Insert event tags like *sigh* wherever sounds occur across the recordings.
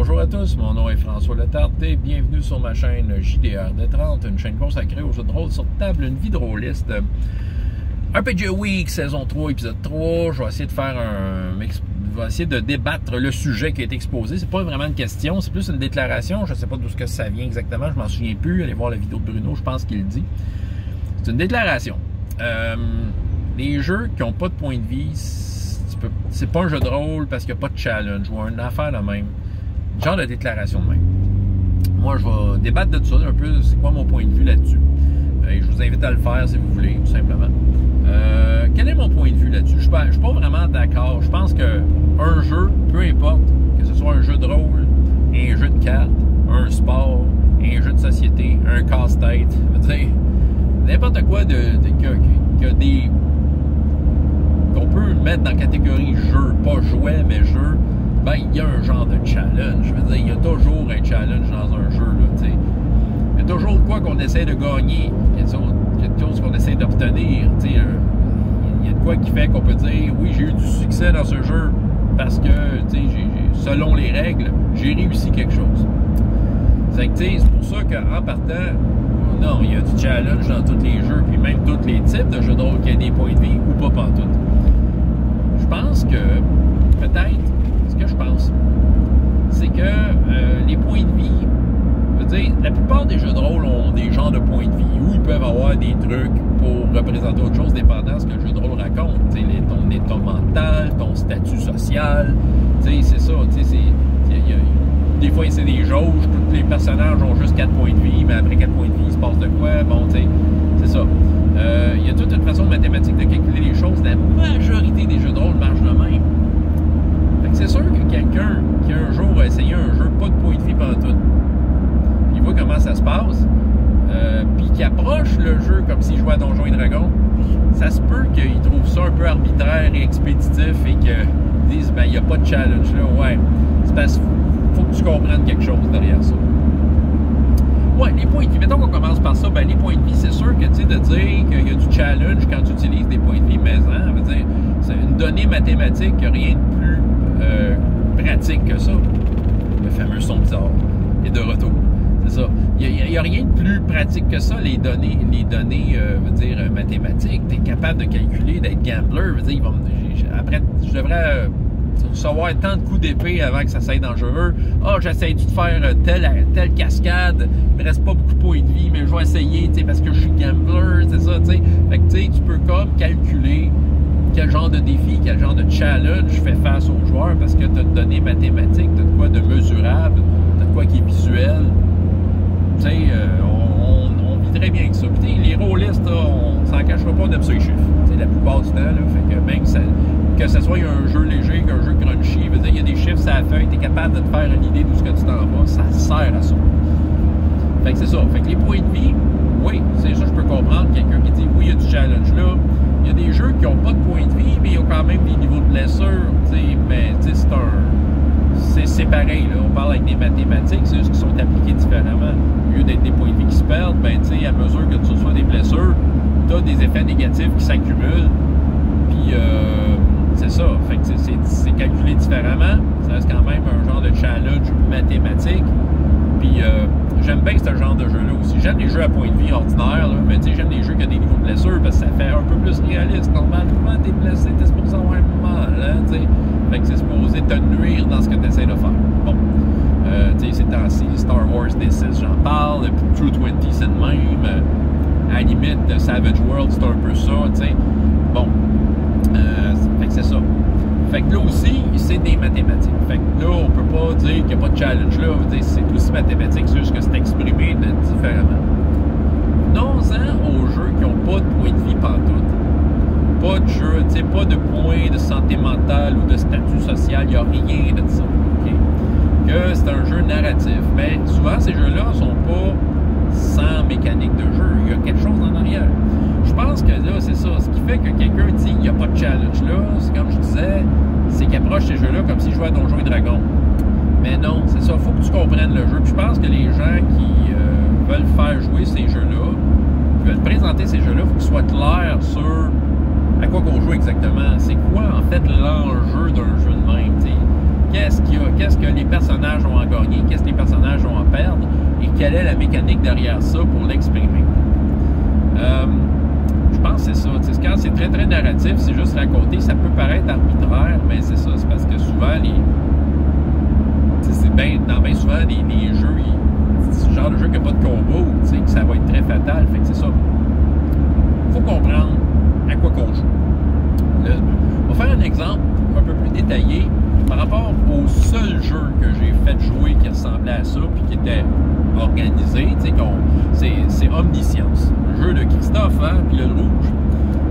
Bonjour à tous, mon nom est François Letarté, bienvenue sur ma chaîne JDR de 30, une chaîne consacrée aux jeux de rôle sur table, une vidéoliste. RPG Week, saison 3, épisode 3. Je vais essayer de faire un. Je vais essayer de débattre le sujet qui été exposé. C'est pas vraiment une question, c'est plus une déclaration. Je sais pas d'où ça vient exactement, je m'en souviens plus. Allez voir la vidéo de Bruno, je pense qu'il dit. C'est une déclaration. Euh, les jeux qui n'ont pas de point de vie, c'est pas un jeu de rôle parce qu'il n'y a pas de challenge ou une affaire de même. Genre de déclaration de même. Moi, je vais débattre de ça un peu, c'est quoi mon point de vue là-dessus. Euh, et je vous invite à le faire si vous voulez, tout simplement. Euh, quel est mon point de vue là-dessus? Je ne suis pas vraiment d'accord. Je pense qu'un jeu, peu importe, que ce soit un jeu de rôle, un jeu de cartes, un sport, un jeu de société, un casse-tête, *laughs* n'importe quoi de, de, que, des qu'on peut mettre dans la catégorie jeu, pas jouet, mais jeu, ben il y a un genre de challenge. Je veux dire, il y a toujours un challenge dans un jeu, là, Il y a toujours quoi qu'on essaie de gagner, quelque chose qu'on essaie d'obtenir, tu sais. Il y a de quoi qui fait qu'on peut dire, oui, j'ai eu du succès dans ce jeu parce que, tu sais, selon les règles, j'ai réussi quelque chose. C'est pour ça qu'en partant, non, il y a du challenge dans tous les jeux, puis même tous les types de jeux de rôle qui a des points de vie ou pas partout. Je pense que, peut-être, que je pense, c'est que euh, les points de vie, je veux dire, la plupart des jeux de rôle ont des genres de points de vie où ils peuvent avoir des trucs pour représenter autre chose dépendant de ce que le jeu de rôle raconte. ton état mental, ton statut social, c'est ça, des fois, c'est des jauges. Tous les personnages ont juste 4 points de vie, mais après 4 points de vie, il se passe de quoi? Bon, c'est ça. Euh, il y a toute une façon mathématique de calculer les choses. La majorité des jeux de rôle marchent de même. Fait que c'est sûr que quelqu'un qui un jour a essayé un jeu, pas de points de vie pendant tout, il voit comment ça se passe, euh, puis qui le jeu comme s'il jouait à Donjons et Dragons, ça se peut qu'il trouve ça un peu arbitraire et expéditif et qu'il dise, ben, il n'y a pas de challenge là. Ouais, c'est parce faut que tu comprennes quelque chose derrière ça. Ouais, les points de vie. Mettons qu'on commence par ça. Ben, les points de vie, c'est sûr que, tu sais, de dire qu'il y a du challenge quand tu utilises des points de vie maison, veut dire, c'est une donnée mathématique, il n'y a rien de plus euh, pratique que ça. Le fameux son bizarre est de retour. C'est ça. Il n'y a, rien de plus pratique que ça, les données, les données, euh, dire, mathématiques. Tu es capable de calculer, d'être gambler. Veut dire, après, je devrais recevoir tant de coups d'épée avant que ça soit dangereux. Ah, oh, j'essaie de faire euh, telle, telle cascade, il me reste pas beaucoup de points de vie, mais je vais essayer, parce que je suis gambler, c'est ça, tu sais. Fait que, tu peux comme calculer quel genre de défi, quel genre de challenge je fais face aux joueurs parce que tu as de données mathématiques, tu de quoi de mesurable, tu de quoi qui est visuel. Sais, euh, on, on, vit très bien que ça. Puis, les rôlistes, on s'en cachera pas de ça les chiffres. la plupart du temps, là, fait que même ça, que ce soit un jeu léger qu'un jeu crunchy, il y a des chiffres à la feuille, tu es capable de te faire une idée de ce que tu t'en vas, ça sert à ça. Fait que c'est ça. Fait que les points de vie, oui, c'est ça, je peux comprendre. Quelqu'un qui dit oui, il y a du challenge là. Il y a des jeux qui n'ont pas de points de vie, mais ils ont quand même des niveaux de blessure. Mais c'est un. C'est pareil, là. on parle avec des mathématiques, c'est juste qu'ils sont appliqués différemment. Au lieu d'être des points de vie qui se perdent, ben, à mesure que tu reçois des blessures, tu as des effets négatifs qui s'accumulent. Puis, euh, c'est ça. Fait que c'est calculé différemment. Ça reste quand même un genre de challenge mathématique. Puis euh, j'aime bien ce genre de jeu-là aussi. J'aime les jeux à point de vie ordinaire, là, mais j'aime les jeux qui ont des niveaux de blessure parce que ça fait un peu plus réaliste. Normalement, t'es blessé, t'es supposé avoir un hein. Fait que c'est supposé te nuire dans ce que tu essaies de faire. Bon. Euh, tu sais, c'est ainsi. Star Wars D6, j'en parle. True 20, c'est le même. Euh, à la limite, Savage World, c'est un peu ça, tu sais. Bon. Euh, c'est ça. Fait que là aussi, c'est des mathématiques. Fait que là, on peut pas dire qu'il n'y a pas de challenge là. C'est aussi mathématique, c'est juste que c'est exprimé différemment. Non-en aux jeux qui n'ont pas de points de vie pantoute. Pas de jeu, tu sais, pas de points de santé mentale ou de statut social. Il n'y a rien de ça. Que c'est un jeu narratif. Mais souvent, ces jeux-là sont pas sans mécanique de jeu. Il y a quelque chose en arrière. Je pense que là, c'est ça. Ce qui fait que quelqu'un dit qu'il n'y a pas de challenge là, c'est comme je disais, c'est qu'il approche ces jeux-là comme s'il jouait à Donjons et Dragons. Mais non, c'est ça. Il faut que tu comprennes le jeu. Puis je pense que les gens qui euh, veulent faire jouer ces jeux-là, qui veulent présenter ces jeux-là, il faut qu'ils soient clairs sur à quoi qu'on joue exactement? C'est quoi, en fait, l'enjeu d'un jeu de même, qu'est-ce, que les personnages ont à gagner, qu'est-ce que les personnages ont à perdre, et quelle est la mécanique derrière ça pour l'exprimer? Euh, je pense que c'est ça. quand c'est très, très narratif, c'est juste raconté, ça peut paraître arbitraire, mais c'est ça. C'est parce que souvent, les. C'est bien, dans bien souvent, les, les jeux, c'est le genre de jeu qui n'a pas de combo, que ça va être très fatal. Fait que c'est ça. faut comprendre à quoi qu'on joue. on va faire un exemple un peu plus détaillé par rapport au seul jeu que j'ai fait jouer qui ressemblait à ça, puis qui était organisé, c'est Omniscience. Le jeu de Christophe, hein, puis le rouge.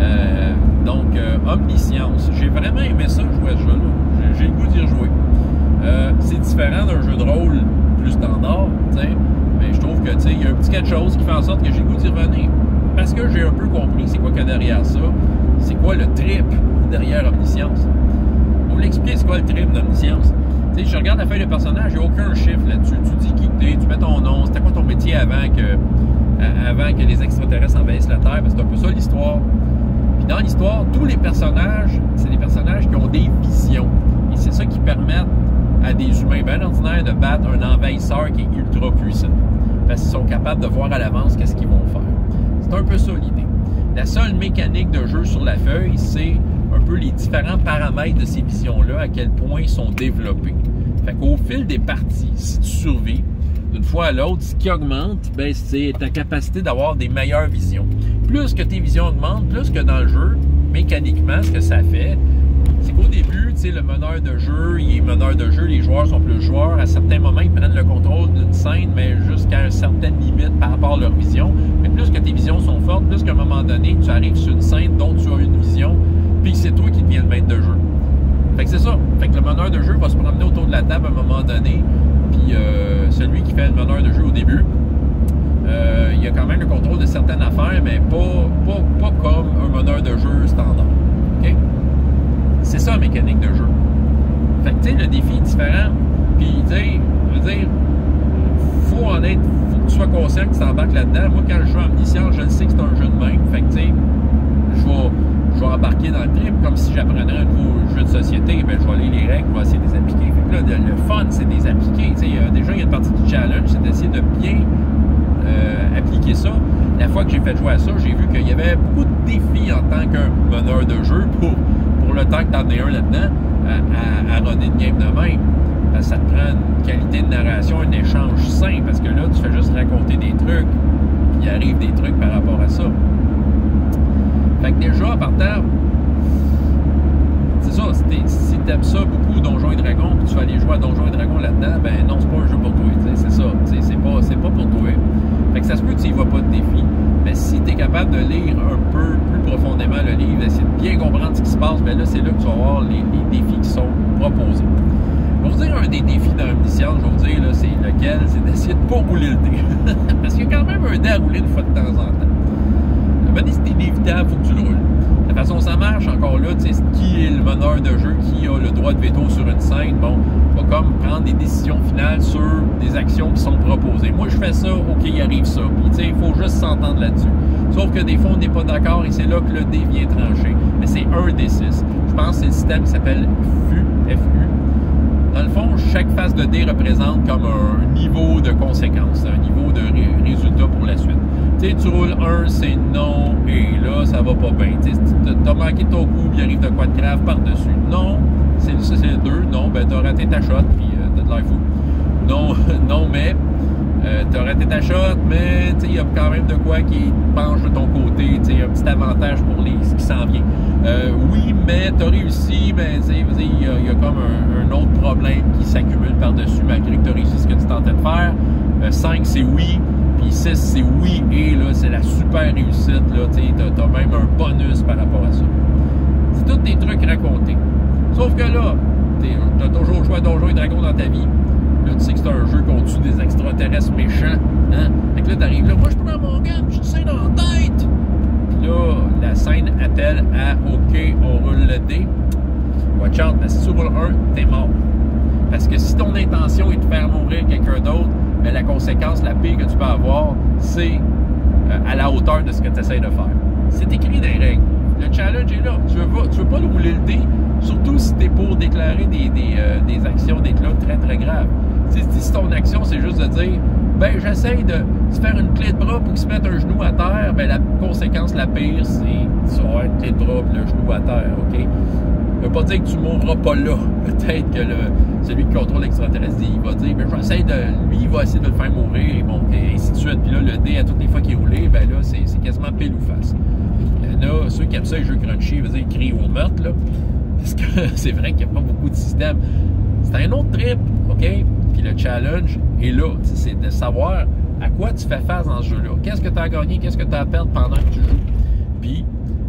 Euh, donc, euh, Omniscience. J'ai vraiment aimé ça, jouer à ce jeu-là. J'ai le goût d'y rejouer. Euh, c'est différent d'un jeu de rôle plus standard, mais je trouve que il y a un petit quelque chose qui fait en sorte que j'ai le goût d'y revenir. Parce que j'ai un peu compris c'est quoi qu'il y a derrière ça, c'est quoi le trip derrière Omniscience? L'expliquer c'est quoi le trip d'omniscience? Tu sais, je regarde la feuille de personnage, il n'y a aucun chiffre là-dessus. Tu dis qui tu es, tu mets ton nom, c'était quoi ton métier avant que, avant que les extraterrestres envahissent la Terre, c'est un peu ça l'histoire. Puis dans l'histoire, tous les personnages, c'est des personnages qui ont des visions. Et c'est ça qui permet à des humains bien ordinaires de battre un envahisseur qui est ultra puissant. Parce qu'ils sont capables de voir à l'avance qu'est-ce qu'ils vont faire. C'est un peu ça l'idée. La seule mécanique de jeu sur la feuille, c'est un peu les différents paramètres de ces visions-là, à quel point ils sont développés. Fait qu'au fil des parties, si tu survis d'une fois à l'autre, ce qui augmente, ben, c'est ta capacité d'avoir des meilleures visions. Plus que tes visions augmentent, plus que dans le jeu, mécaniquement, ce que ça fait, c'est qu'au début, le meneur de jeu, il est meneur de jeu, les joueurs sont plus joueurs. À certains moments, ils prennent le contrôle d'une scène, mais jusqu'à une certaine limite par rapport à leur vision. Mais plus que tes visions sont fortes, plus qu'à un moment donné, tu arrives sur une scène dont tu as une vision, puis c'est toi qui deviens le maître de jeu. Fait que c'est ça. Fait que le meneur de jeu va se promener autour de la table à un moment donné, puis euh, celui qui fait le meneur de jeu au début, euh, il a quand même le contrôle de certaines affaires, mais pas, pas, pas comme un meneur de jeu standard. OK? C'est ça la mécanique de jeu. Fait que, tu sais, le défi est différent. Puis, tu sais, je veux dire, faut en être, faut que tu sois conscient que tu t'embarques là-dedans. Moi, quand je joue en omniscient, je le sais que c'est un jeu de même. Fait que, tu sais, je vais je vais embarquer dans le trip comme si j'apprenais un nouveau jeu de société. Ben, je vais aller les règles, je vais essayer de les appliquer. là, le, fun, c'est de les appliquer. déjà, il y a une partie du challenge, c'est d'essayer de bien euh, appliquer ça. La fois que j'ai fait jouer à ça, j'ai vu qu'il y avait beaucoup de défis en tant qu'un meneur de jeu pour le temps que tu en aies un là-dedans à, à, runner une game de même. ça te prend une qualité de narration, un échange sain, parce que là, tu fais juste raconter des trucs, puis il arrive des trucs par rapport à ça. Fait que déjà, par partant, c'est ça, si t'aimes ça beaucoup, Donjons et Dragons, puis tu vas aller jouer à Donjons et Dragons là-dedans, ben non, c'est pas un jeu pour toi, c'est ça, c'est pas, pas pour toi. Fait que ça se peut que tu y vas pas de défi. Mais si tu es capable de lire un peu plus profondément le livre, d'essayer de bien comprendre ce qui se passe, ben là, c'est là que tu vas voir les, défis qui sont proposés. Je vais vous dire un des défis dans l'émission, je vais vous dire, c'est lequel, c'est d'essayer de pas rouler le dé. *laughs* Parce qu'il y a quand même un dé à rouler une fois de temps en temps c'est inévitable, il faut que tu le roules. La façon dont ça marche, encore là, tu sais, qui est le meneur de jeu, qui a le droit de veto sur une scène, bon, va comme prendre des décisions finales sur des actions qui sont proposées. Moi, je fais ça, OK, il arrive ça. Puis, tu sais, il faut juste s'entendre là-dessus. Sauf que des fois, on n'est pas d'accord et c'est là que le dé vient trancher. Mais c'est un des six. Je pense que c'est le système qui s'appelle FU, FU. Dans le fond, chaque phase de dé représente comme un niveau de conséquence, un niveau de résultat pour la suite. Tu sais, tu roules un, c'est non, et là, ça va pas bien. Tu as manqué ton coup, il arrive de quoi de grave par-dessus. Non, c'est le 2. Non, ben t'as raté ta shot, puis euh, t'as de l'air fou. Non, *laughs* non, mais euh, t'as raté ta shot, mais il y a quand même de quoi qui penche de ton côté. Il y a un petit avantage pour les, ce qui s'en vient. Euh, oui, mais t'as réussi, mais il y, a comme un, autre problème qui s'accumule par-dessus malgré que t'as réussi ce que tu tentais de faire. 5, euh, c'est oui. Puis 6, c'est oui. Et là, c'est la super réussite. T'as, as même un bonus par rapport à ça. C'est tous des trucs racontés. Sauf que là, t'as toujours joué à Donjons et Dragons dans ta vie tu sais que c'est un jeu qu'on tue des extraterrestres méchants. Hein? Fait que là, t'arrives là, moi je prends mon gun, je te dans la tête. Puis là, la scène appelle à OK, on roule le dé. Watch out, mais si tu roules un, t'es mort. Parce que si ton intention est de faire mourir quelqu'un d'autre, mais la conséquence, la pire que tu peux avoir, c'est euh, à la hauteur de ce que tu essaies de faire. C'est écrit dans les règles. Le challenge est là. Tu veux, veux pas rouler le dé, Surtout si tu es pour déclarer des, des, euh, des actions très, très graves. Si ton action, c'est juste de dire ben j'essaye de se faire une clé de bras pour qu'il se mette un genou à terre, ben la conséquence la pire, c'est tu vas une clé de bras le genou à terre, OK? Ça veut pas dire que tu mourras pas là. *laughs* Peut-être que celui qui contrôle l'extraterrestre, il va dire, ben j'essaie de. Lui, il va essayer de le faire mourir, et bon, et ainsi de suite. Puis là, le dé, à toutes les fois qu'il est roulé, ben là, c'est quasiment pile ou face. Il a, ceux qui aiment ça, les jeux crunchy, veut dire, ils crient au meurtre, là. *laughs* Parce que *laughs* c'est vrai qu'il n'y a pas beaucoup de systèmes. C'est un autre trip, OK? Puis le challenge est là. C'est de savoir à quoi tu fais face dans ce jeu-là. Qu'est-ce que tu as à gagner, qu'est-ce que tu as à perdre pendant que tu joues? Puis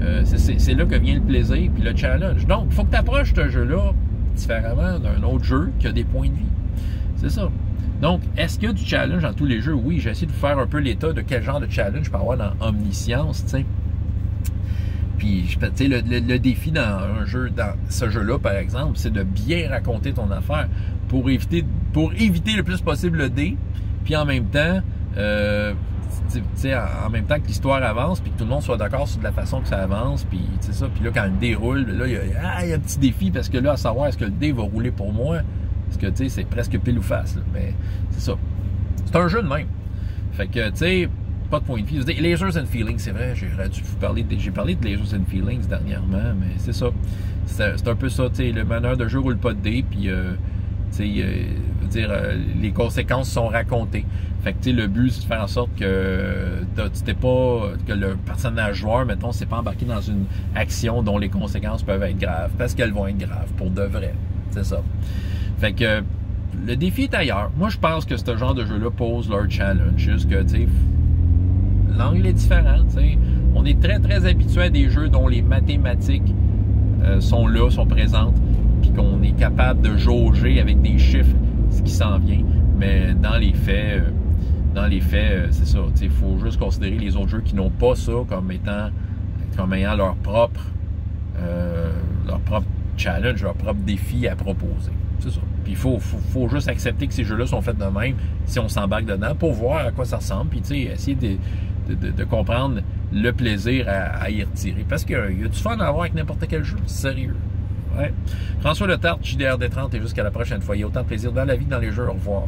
euh, c'est là que vient le plaisir, puis le challenge. Donc, il faut que tu approches ce jeu-là différemment d'un autre jeu qui a des points de vie. C'est ça. Donc, est-ce qu'il y a du challenge dans tous les jeux? Oui, j'ai essayé de vous faire un peu l'état de quel genre de challenge je peux avoir dans Omniscience, tu. Puis, sais, le, défi dans un jeu, dans ce jeu-là, par exemple, c'est de bien raconter ton affaire pour éviter, pour éviter le plus possible le dé, puis en même temps, euh, en même temps que l'histoire avance, puis que tout le monde soit d'accord sur la façon que ça avance, puis ça. Puis là, quand le dé roule, là, il y, a, ah, il y, a, un petit défi, parce que là, à savoir, est-ce que le dé va rouler pour moi? Parce que, tu sais, c'est presque pile ou face. Mais c'est ça. C'est un jeu de même. Fait que, tu sais, pas de point de vue. Lasers and Feelings, c'est vrai, j'ai dû vous parler j'ai parlé de Lasers and Feelings dernièrement, mais c'est ça. C'est un peu ça, tu sais, le meneur de jeu roule pas de dé, puis, euh, tu sais, euh, dire, euh, les conséquences sont racontées. Fait que, le but, c'est de faire en sorte que tu pas, que le personnage joueur, mettons, s'est pas embarqué dans une action dont les conséquences peuvent être graves, parce qu'elles vont être graves, pour de vrai. C'est ça. Fait que, le défi est ailleurs. Moi, je pense que ce genre de jeu-là pose leur challenge. Juste que, tu sais, l'angle est différent, tu sais. On est très, très habitué à des jeux dont les mathématiques euh, sont là, sont présentes, puis qu'on est capable de jauger avec des chiffres ce qui s'en vient. Mais dans les faits, euh, dans les faits, euh, c'est ça. Il faut juste considérer les autres jeux qui n'ont pas ça comme étant comme ayant leur propre leur propre challenge, leur propre défi à proposer. C'est ça. Puis il faut, faut, juste accepter que ces jeux-là sont faits de même si on s'embarque dedans pour voir à quoi ça ressemble. Puis essayer de, de, comprendre le plaisir à, y retirer. Parce qu'il y a du fun à avoir avec n'importe quel jeu. Sérieux. François Letarte, JDR D30 et jusqu'à la prochaine fois. Il y a autant de plaisir dans la vie dans les jeux. Au revoir.